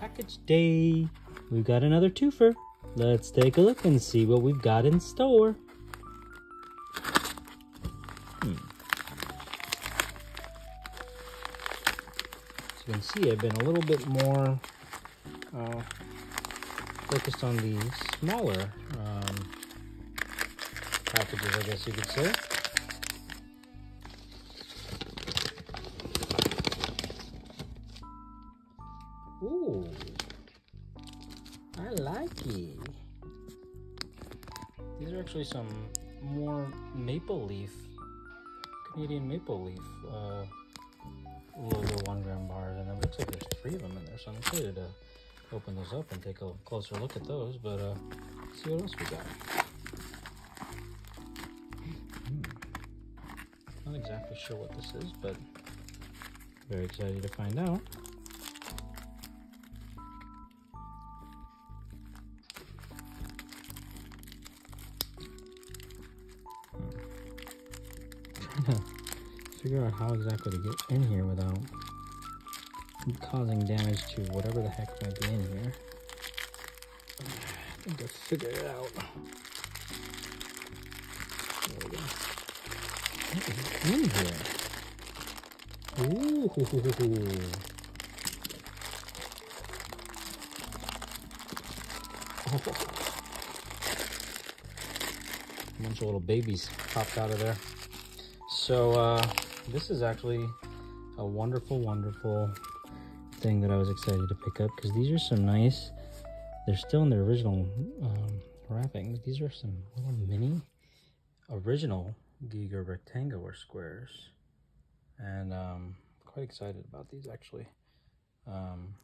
Package day. We've got another twofer. Let's take a look and see what we've got in store. Hmm. As you can see, I've been a little bit more uh, focused on the smaller um, packages, I guess you could say. Ooh, I like it. These are actually some more maple leaf, Canadian maple leaf uh, logo one gram bars, and it looks like there's three of them in there. So I'm excited to open those up and take a closer look at those. But uh, see what else we got. Hmm. Not exactly sure what this is, but very excited to find out. Figure out how exactly to get in here without causing damage to whatever the heck might be in here. I think I figured it out. There we go. What is in here? Ooh. Oh. A bunch of little babies popped out of there. So uh, this is actually a wonderful, wonderful thing that I was excited to pick up because these are some nice. They're still in their original um, wrapping. These are some little mini original Geiger rectangular squares, and um, quite excited about these actually. Um,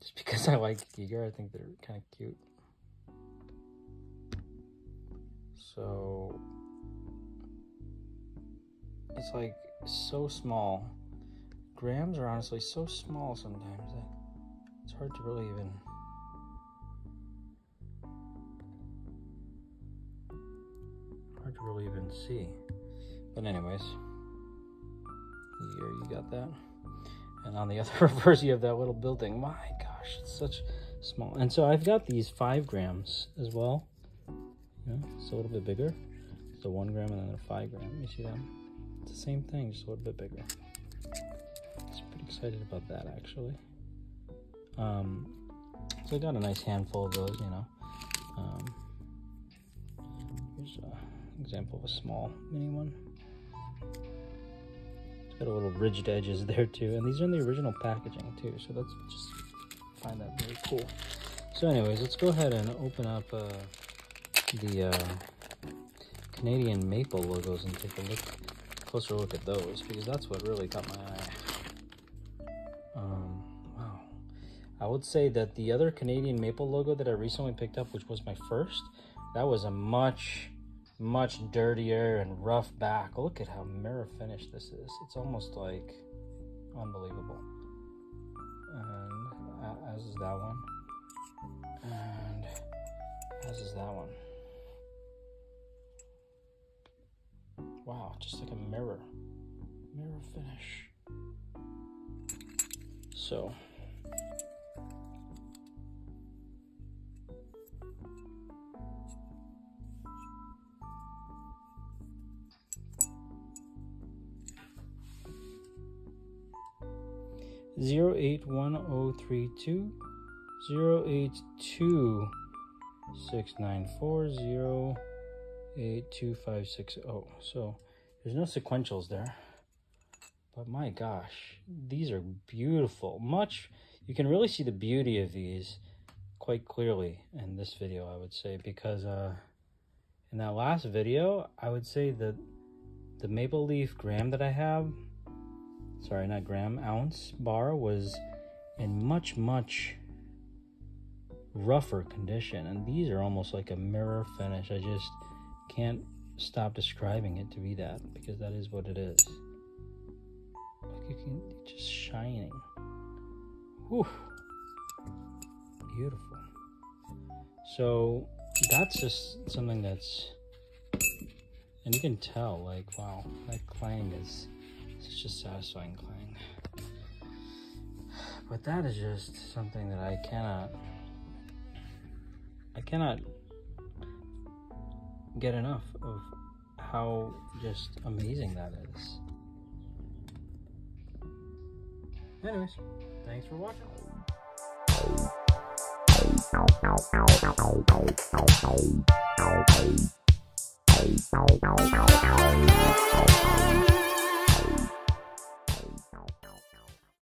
just because I like Geiger, I think they're kind of cute. So it's like so small. Grams are honestly so small sometimes that it's hard to really even. Hard to really even see. But, anyways, here you got that. And on the other reverse, you have that little building. My gosh, it's such small. And so I've got these five grams as well. Know, it's a little bit bigger. It's a one gram and then a five gram. You see that? It's the same thing, just a little bit bigger. It's pretty excited about that actually. Um, so I got a nice handful of those, you know. Um, here's an example of a small mini one. It's got a little ridged edges there too, and these are in the original packaging too. So that's just find that very cool. So, anyways, let's go ahead and open up uh, the uh, Canadian maple logos and take a look closer look at those because that's what really caught my eye. Um, wow. I would say that the other Canadian maple logo that I recently picked up, which was my first, that was a much, much dirtier and rough back. Look at how mirror finished this is. It's almost like unbelievable. And as is that one. And as is that one. Wow, just like a mirror. Mirror finish. So. Zero eight one zero three two zero eight two six nine four zero 82560. So there's no sequentials there. But my gosh, these are beautiful. Much, you can really see the beauty of these quite clearly in this video, I would say, because uh, in that last video, I would say that the maple leaf gram that I have, sorry, not gram, ounce bar was in much, much rougher condition and these are almost like a mirror finish i just can't stop describing it to be that because that is what it is. You can just shining. Whew. beautiful. So that's just something that's and you can tell like wow that clang is such a satisfying clang. But that is just something that i cannot I cannot get enough of how just amazing that is. Anyways, thanks for watching.